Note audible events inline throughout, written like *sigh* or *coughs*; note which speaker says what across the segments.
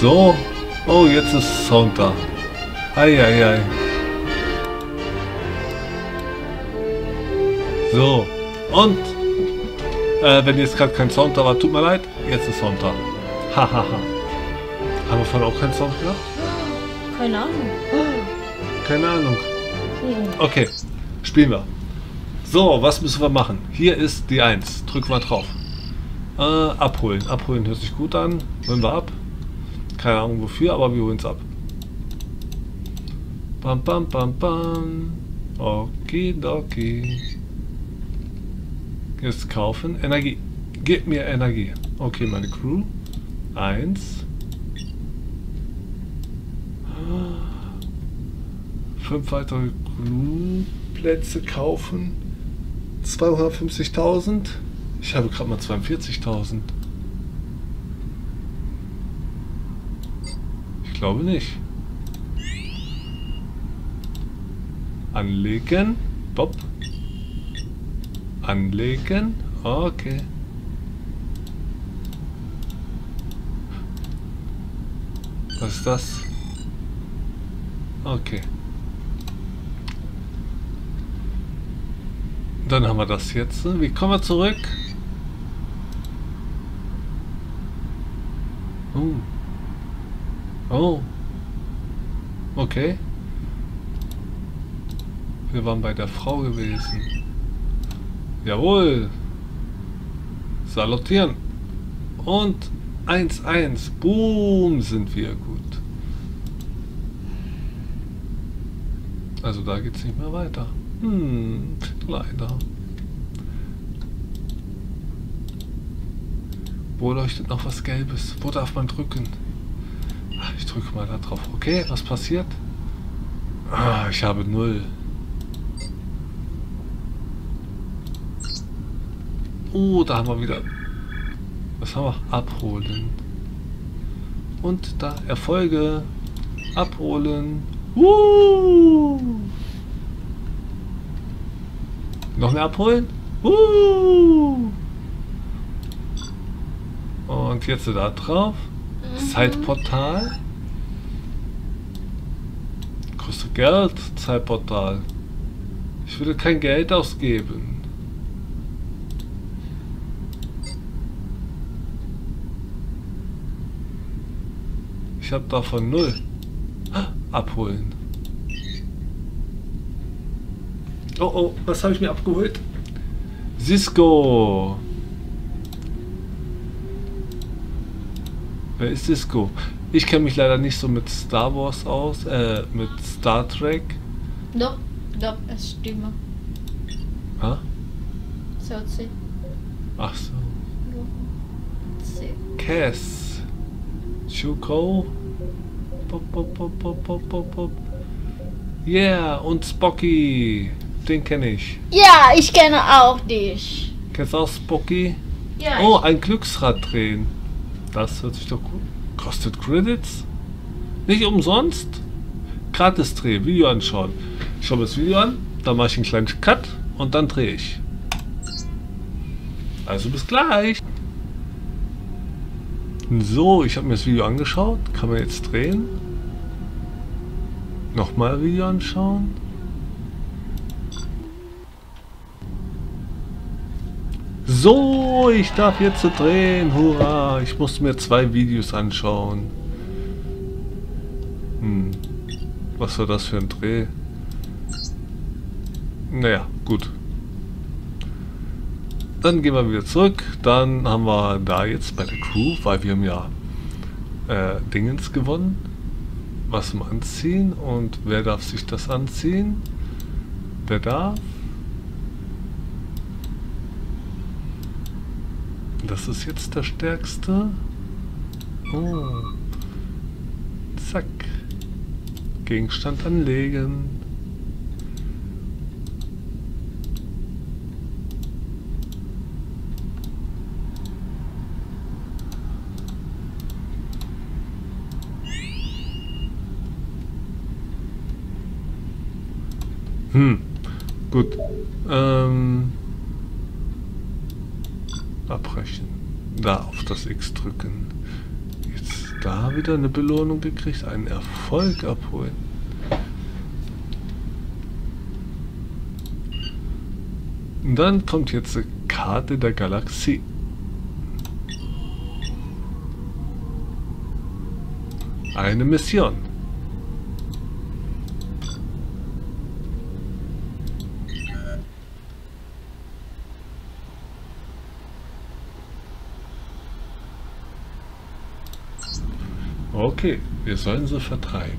Speaker 1: So. Oh, jetzt ist Sound da. Eieiei. So. Und äh, wenn jetzt gerade kein Sound da war, tut mir leid, jetzt ist Sound da. Hahaha. Haben wir vorhin auch keinen Sound gehabt?
Speaker 2: Keine Ahnung.
Speaker 1: Keine Ahnung.
Speaker 2: Hm.
Speaker 1: Okay, spielen wir. So, was müssen wir machen? Hier ist die 1. Drücken wir drauf. Äh, abholen. Abholen hört sich gut an. Holen wir ab. Keine Ahnung wofür, aber wir holen es ab. Bam, bam, bam, bam. Okay. Jetzt kaufen. Energie. Gib mir Energie. Okay, meine Crew. Eins. Fünf weitere Crewplätze kaufen. 250.000. Ich habe gerade mal 42.000. glaube nicht. Anlegen. Bob. Anlegen. Okay. Was ist das? Okay. Dann haben wir das jetzt. Wie kommen wir zurück? Oh. Oh. Okay. Wir waren bei der Frau gewesen. Jawohl. Salutieren. Und 1-1. Boom, sind wir gut. Also da geht's nicht mehr weiter. Hm, leider. Wo leuchtet noch was Gelbes? Wo darf man drücken? Drücke mal da drauf. Okay, was passiert? Ah, ich habe null. Oh, da haben wir wieder... Was haben wir? Abholen. Und da Erfolge. Abholen. Uh! Noch mehr abholen? Uh! Und jetzt da drauf.
Speaker 2: Mhm.
Speaker 1: Zeitportal. Kostet Geld, Zeitportal. Ich würde kein Geld ausgeben. Ich habe davon null. Abholen. Oh oh, was habe ich mir abgeholt? Cisco. Wer ist Cisco? Ich kenne mich leider nicht so mit Star Wars aus, äh, mit Star Trek.
Speaker 2: Doch, doch, es stimmt.
Speaker 1: Ha?
Speaker 2: So, sie.
Speaker 1: Ach so. Cass. Chuko. Pop, pop, pop, pop, pop, pop, pop. Yeah, und Spocky. Den kenne ich.
Speaker 2: Ja, ich kenne auch dich.
Speaker 1: Kennst du auch Spocky?
Speaker 2: Ja,
Speaker 1: Oh, ein Glücksrad drehen. Das hört sich doch gut. Kostet Credits? Nicht umsonst? Gratis drehen, Video anschauen. Ich schaue mir das Video an, dann mache ich einen kleinen Cut und dann drehe ich. Also bis gleich. So, ich habe mir das Video angeschaut. Kann man jetzt drehen? Nochmal Video anschauen. So, ich darf jetzt drehen. Hurra! Ich musste mir zwei Videos anschauen. Hm. Was war das für ein Dreh? Naja, gut. Dann gehen wir wieder zurück. Dann haben wir da jetzt bei der Crew, weil wir haben ja äh, Dingens gewonnen. Was zum Anziehen. Und wer darf sich das anziehen? Wer darf? Das ist jetzt der stärkste. Oh. Zack. Gegenstand anlegen. Hm, gut. Ähm, abbrechen. Da auf das X drücken. Jetzt da wieder eine Belohnung gekriegt, einen Erfolg abholen. Und dann kommt jetzt eine Karte der Galaxie. Eine Mission. Okay, wir sollen sie vertreiben.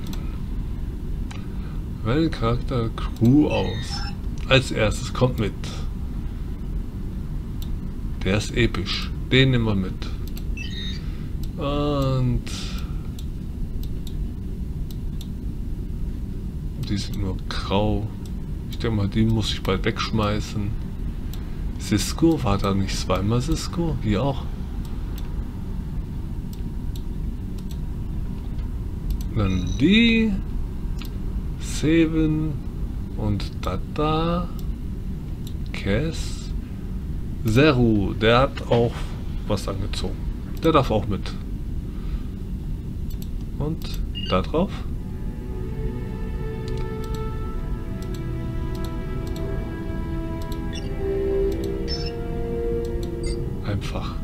Speaker 1: Wählen Charakter Crew aus. Als erstes kommt mit. Der ist episch. Den nehmen wir mit. Und die sind nur grau. Ich denke mal, die muss ich bald wegschmeißen. Cisco, war da nicht zweimal Cisco? Hier auch. Dann die. Seven und Dada. Cass. Zeru, der hat auch was angezogen. Der darf auch mit. Und da drauf. Einfach.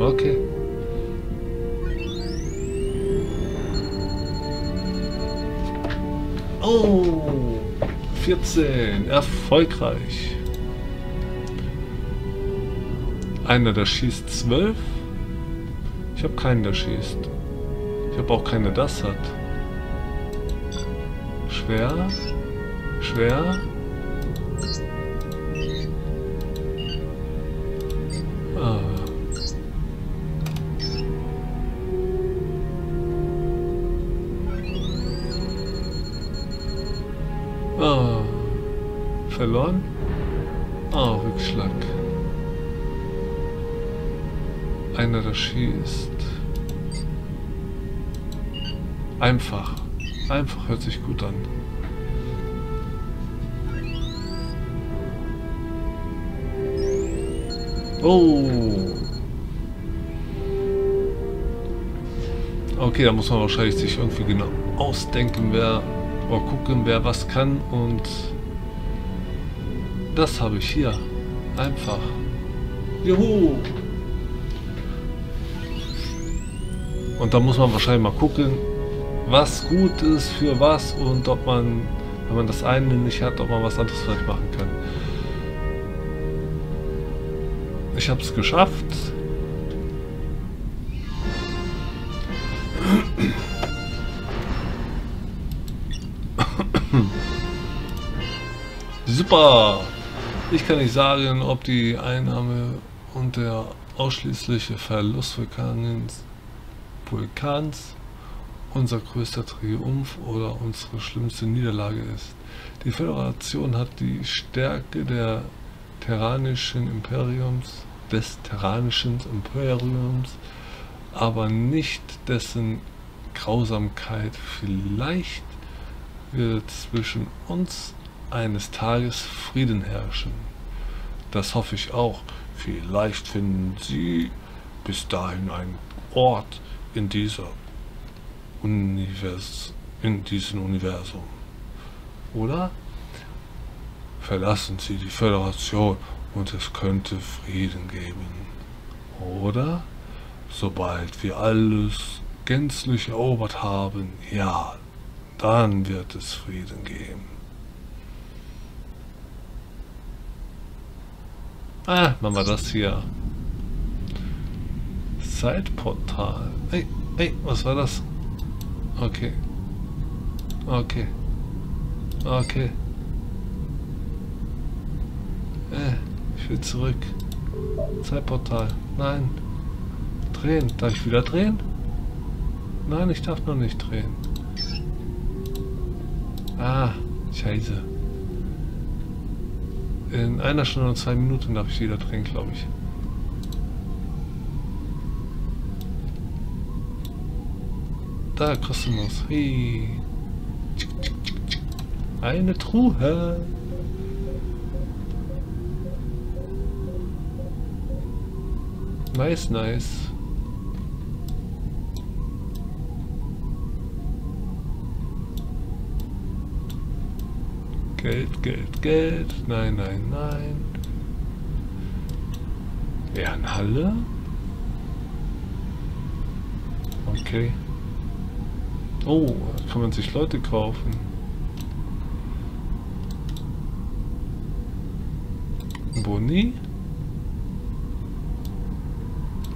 Speaker 1: Okay. 14, erfolgreich. Einer, der schießt 12. Ich habe keinen, der schießt. Ich habe auch keinen, der das hat. Schwer. Schwer. Ah. Verloren? Ah, Rückschlag. Einer, der schießt. Einfach. Einfach hört sich gut an. Oh. Okay, da muss man wahrscheinlich sich irgendwie genau ausdenken, wer oder gucken, wer was kann und das habe ich hier. Einfach. Juhu! Und da muss man wahrscheinlich mal gucken, was gut ist für was und ob man, wenn man das eine nicht hat, ob man was anderes vielleicht machen kann. Ich habe es geschafft. *coughs* Super! Ich kann nicht sagen, ob die Einnahme und der ausschließliche Verlust Vulkans, Vulkans unser größter Triumph oder unsere schlimmste Niederlage ist. Die Föderation hat die Stärke der terranischen Imperiums, des terranischen Imperiums, aber nicht dessen Grausamkeit. Vielleicht wird zwischen uns eines Tages Frieden herrschen. Das hoffe ich auch. Vielleicht finden Sie bis dahin einen Ort in dieser Univers in diesem Universum. Oder? Verlassen Sie die Föderation und es könnte Frieden geben. Oder? Sobald wir alles gänzlich erobert haben, ja, dann wird es Frieden geben. Ah, machen wir das hier. Zeitportal. Hey, hey, was war das? Okay. Okay. Okay. Äh, ich will zurück. Zeitportal. Nein. Drehen. Darf ich wieder drehen? Nein, ich darf noch nicht drehen. Ah, scheiße. In einer Stunde und zwei Minuten darf ich wieder drehen, glaube ich. Da, kostenlos. Hey. Eine Truhe. Nice, nice. Geld, Geld, Geld. Nein, nein, nein. Ehrenhalle? Okay. Oh, kann man sich Leute kaufen. Boni?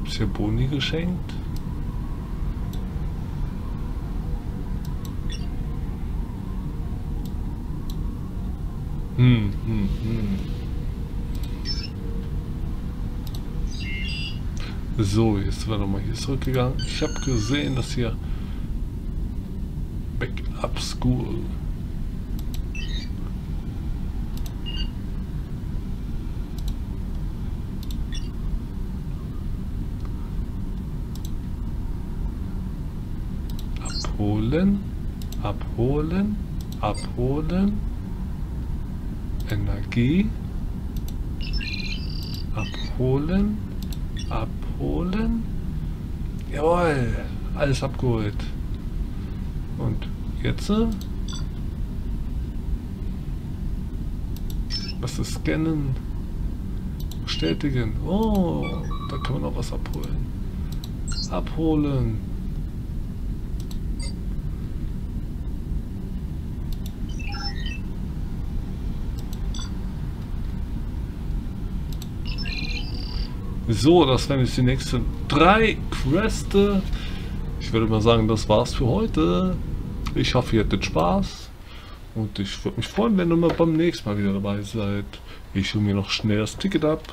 Speaker 1: Ist hier Boni geschenkt? Hm, hm, hm. So, jetzt sind wir nochmal hier zurückgegangen. Ich habe gesehen, dass hier Backup School abholen, abholen, abholen, Energie, abholen, abholen. Jawohl, alles abgeholt. Und jetzt? Was ist Scannen? Bestätigen. Oh, da kann man noch was abholen. Abholen. So, das wären jetzt die nächsten drei Queste. Ich würde mal sagen, das war's für heute. Ich hoffe, ihr hattet Spaß. Und ich würde mich freuen, wenn ihr mal beim nächsten Mal wieder dabei seid. Ich hole mir noch schnell das Ticket ab.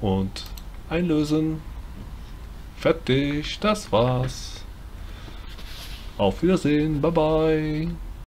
Speaker 1: Und einlösen. Fertig, das war's. Auf Wiedersehen, bye bye.